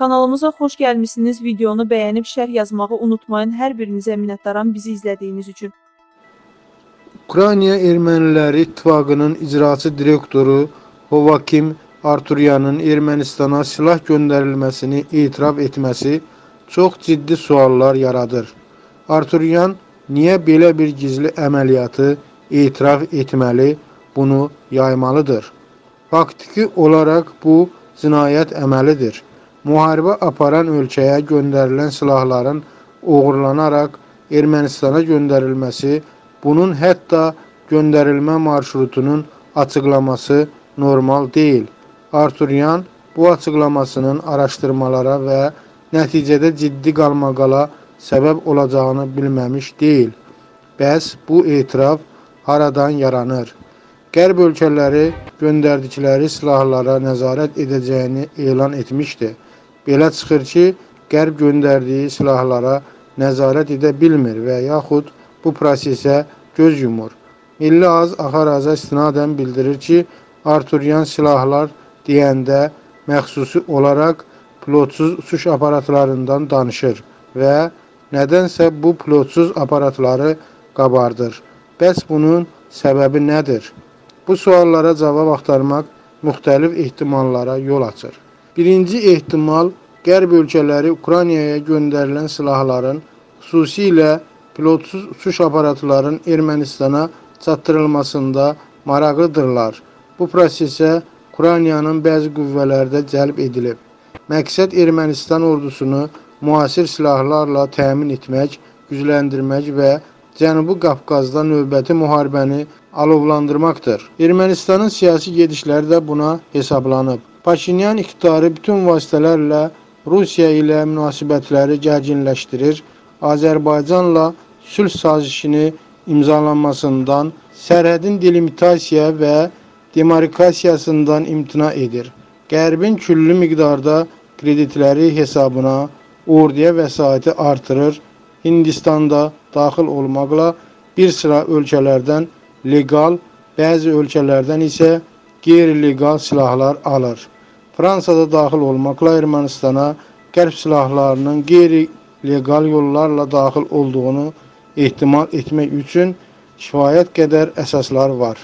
Kanalımıza xoş gəlmisiniz. Videonu bəyənib şərh yazmağı unutmayın. Hər birinizə minnətdaram bizi izlədiyiniz üçün. Ukrayna Erməniləri İttifaqının icraçı direktoru Hovakim Arturyanın Ermənistana silah göndərilməsini etiraf etməsi çox ciddi suallar yaradır. Arturyan niyə belə bir gizli əməliyyatı etiraf etməli, bunu yaymalıdır? Faktiki olaraq bu cinayət əməlidir. Müharibə aparan ölkəyə göndərilən silahların oğurlanaraq Ermənistana göndərilməsi, bunun hətta göndərilmə marşrutunun açıqlaması normal deyil. Arturyan bu açıqlamasının araşdırmalara və nəticədə ciddi qalmaqala səbəb olacağını bilməmiş deyil. Bəs bu etiraf haradan yaranır? Qərb ölkələri göndərdikləri silahlara nəzarət edəcəyini elan etmişdi. Belə çıxır ki, Qərb göndərdiyi silahlara nəzarət edə bilmir və yaxud bu prosesə göz yumur. Milli Az Axaraza istinadən bildirir ki, Arturyan silahlar deyəndə məxsusi olaraq pilotsuz uçuş aparatlarından danışır və nədənsə bu pilotsuz aparatları qabardır. Bəs bunun səbəbi nədir? Bu suallara cavab axtarmaq müxtəlif ehtimallara yol açır. Birinci ehtimal Qərb ölkələri Ukraynaya göndərilən silahların, xüsusilə pilotsuz uçuş aparatların Ermənistana çatdırılmasında maraqlıdırlar. Bu prosesə Ukraynanın bəzi qüvvələri də cəlb edilib. Məqsəd Ermənistan ordusunu müasir silahlarla təmin etmək, gücləndirmək və Cənubi Qafqazda növbəti müharibəni alovlandırmaqdır. Ermənistanın siyasi gedişləri də buna hesablanıb. Paşinyan iqtidarı bütün vasitələrlə Rusiya ilə münasibətləri gərginləşdirir, Azərbaycanla sülh sazişini imzalanmasından, sərhədin delimitasiya və demarkasiyasından imtina edir. Qərbin küllü miqdarda kreditləri hesabına orduya vəsaiti artırır, Hindistanda daxil olmaqla bir sıra ölkələrdən legal, bəzi ölkələrdən isə qeyri-legal silahlar alır. Fransada daxil olmaqla Ermənistana qərb silahlarının qeyri-legal yollarla daxil olduğunu ehtimal etmək üçün kifayət qədər əsaslar var.